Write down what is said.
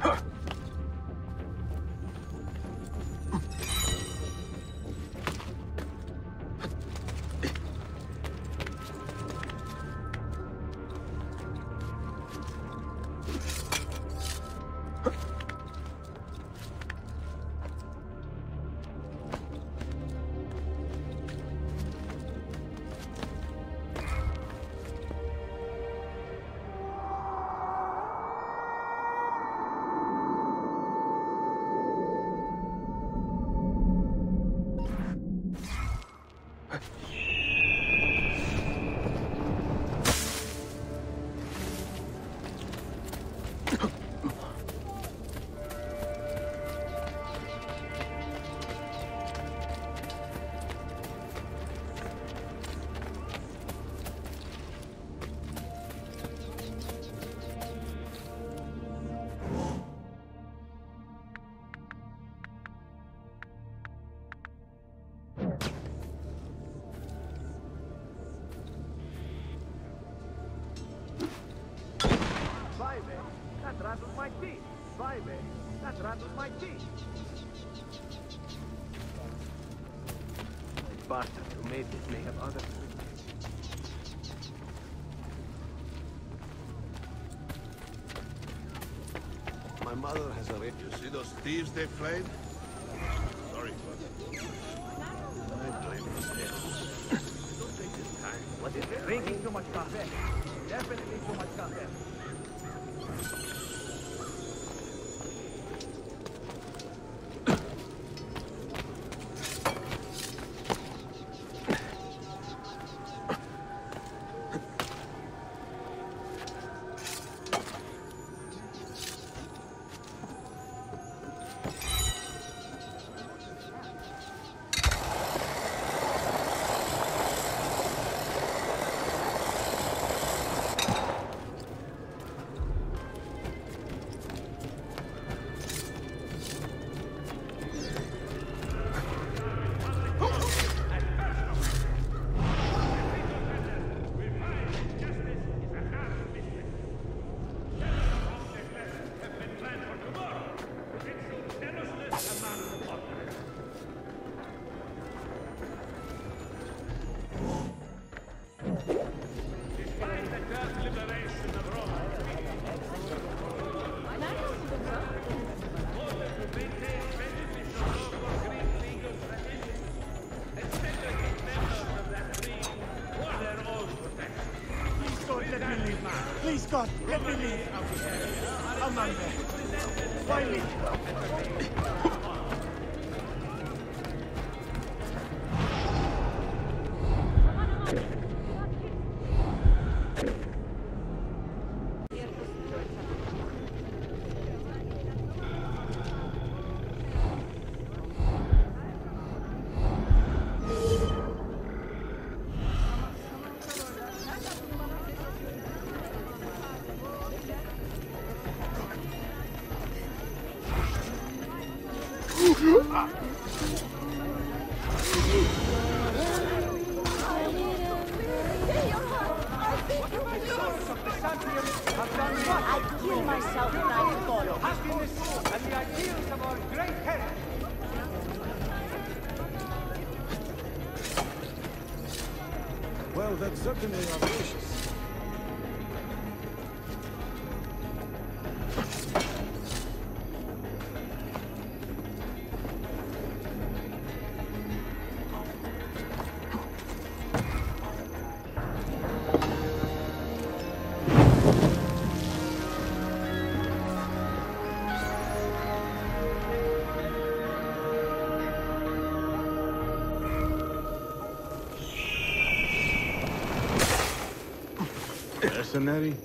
Vai, Atrás dos my teeth. Vai, velho. Atrás dos my teeth. Bastard who made this may have other... My mother has a... You see those thieves they flayed? Sorry, but... I blame them. Don't take this time. What is it? Drinking too much coffee. Definitely too much coffee. God, let me leave. Amanda, why me? I'd That's certainly audacious. Mercenary?